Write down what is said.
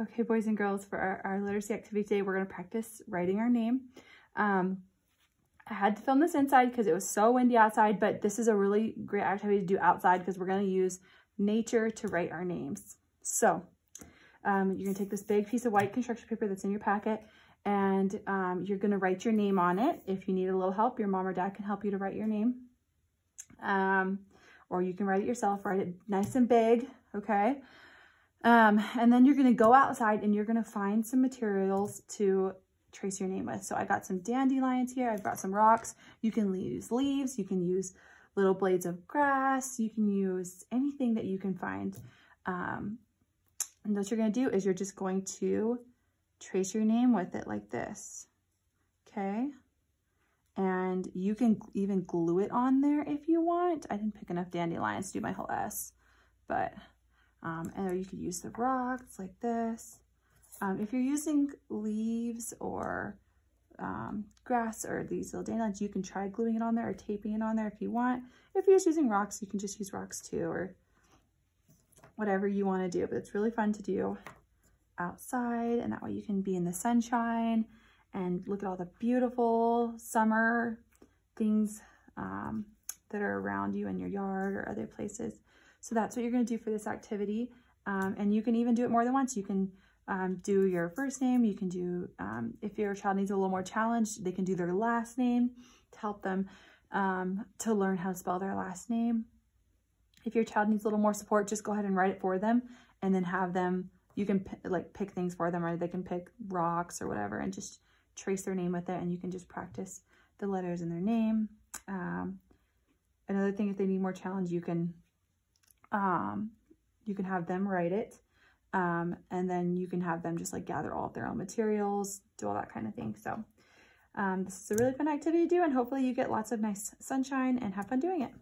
Okay, boys and girls, for our, our literacy activity today, we're going to practice writing our name. Um, I had to film this inside because it was so windy outside, but this is a really great activity to do outside because we're going to use nature to write our names. So um, you're going to take this big piece of white construction paper that's in your packet and um, you're going to write your name on it. If you need a little help, your mom or dad can help you to write your name. Um, or you can write it yourself, write it nice and big, okay? Um, and then you're going to go outside and you're going to find some materials to trace your name with. So I got some dandelions here. I've got some rocks. You can use leaves. You can use little blades of grass. You can use anything that you can find. Um, and what you're going to do is you're just going to trace your name with it like this. Okay. And you can even glue it on there if you want. I didn't pick enough dandelions to do my whole S, but um, and you could use the rocks like this. Um, if you're using leaves or um, grass or these little dandelions, you can try gluing it on there or taping it on there if you want. If you're just using rocks, you can just use rocks too or whatever you want to do. But it's really fun to do outside and that way you can be in the sunshine and look at all the beautiful summer things um, that are around you in your yard or other places. So that's what you're going to do for this activity. Um, and you can even do it more than once. You can um, do your first name. You can do, um, if your child needs a little more challenge, they can do their last name to help them um, to learn how to spell their last name. If your child needs a little more support, just go ahead and write it for them and then have them, you can like pick things for them or they can pick rocks or whatever and just trace their name with it and you can just practice the letters in their name. Um, another thing, if they need more challenge, you can um, you can have them write it. Um, and then you can have them just like gather all of their own materials, do all that kind of thing. So um, this is a really fun activity to do and hopefully you get lots of nice sunshine and have fun doing it.